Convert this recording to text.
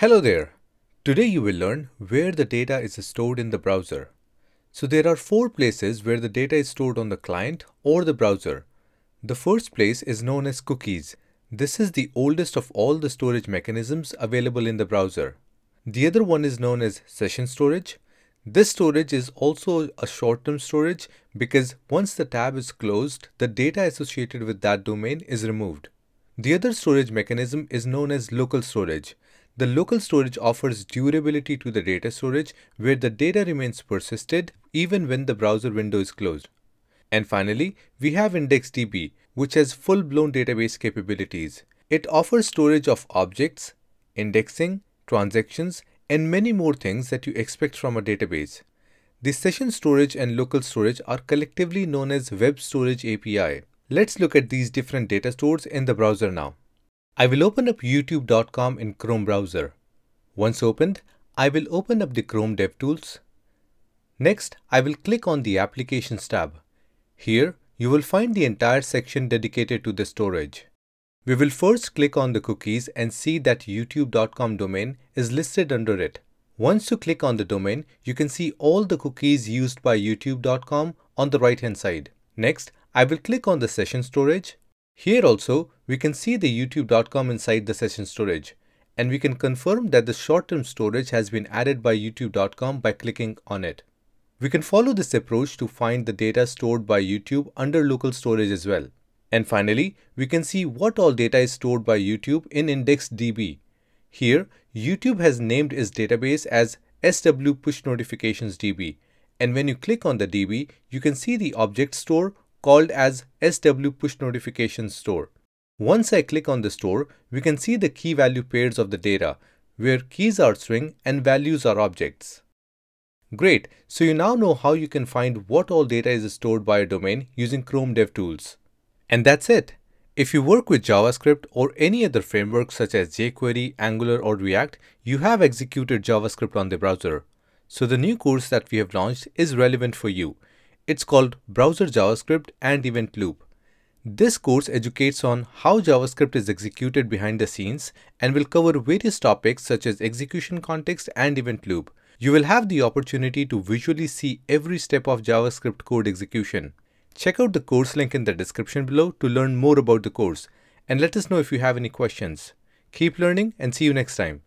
Hello there. Today you will learn where the data is stored in the browser. So there are four places where the data is stored on the client or the browser. The first place is known as cookies. This is the oldest of all the storage mechanisms available in the browser. The other one is known as session storage. This storage is also a short-term storage because once the tab is closed, the data associated with that domain is removed. The other storage mechanism is known as local storage. The local storage offers durability to the data storage where the data remains persisted even when the browser window is closed. And finally, we have IndexedDB, which has full-blown database capabilities. It offers storage of objects, indexing, transactions, and many more things that you expect from a database. The session storage and local storage are collectively known as Web Storage API. Let's look at these different data stores in the browser now. I will open up youtube.com in Chrome browser. Once opened, I will open up the Chrome DevTools. Next, I will click on the Applications tab. Here, you will find the entire section dedicated to the storage. We will first click on the cookies and see that youtube.com domain is listed under it. Once you click on the domain, you can see all the cookies used by youtube.com on the right hand side. Next, I will click on the session storage here also, we can see the youtube.com inside the session storage and we can confirm that the short-term storage has been added by youtube.com by clicking on it. We can follow this approach to find the data stored by YouTube under local storage as well. And finally, we can see what all data is stored by YouTube in IndexedDB. Here, YouTube has named its database as SW Push Notifications DB. And when you click on the DB, you can see the object store called as SW Push Notifications Store. Once I click on the store, we can see the key value pairs of the data, where keys are string and values are objects. Great, so you now know how you can find what all data is stored by a domain using Chrome DevTools. And that's it. If you work with JavaScript or any other framework such as jQuery, Angular or React, you have executed JavaScript on the browser. So the new course that we have launched is relevant for you. It's called Browser JavaScript and Event Loop. This course educates on how JavaScript is executed behind the scenes and will cover various topics such as execution context and event loop. You will have the opportunity to visually see every step of JavaScript code execution. Check out the course link in the description below to learn more about the course and let us know if you have any questions. Keep learning and see you next time.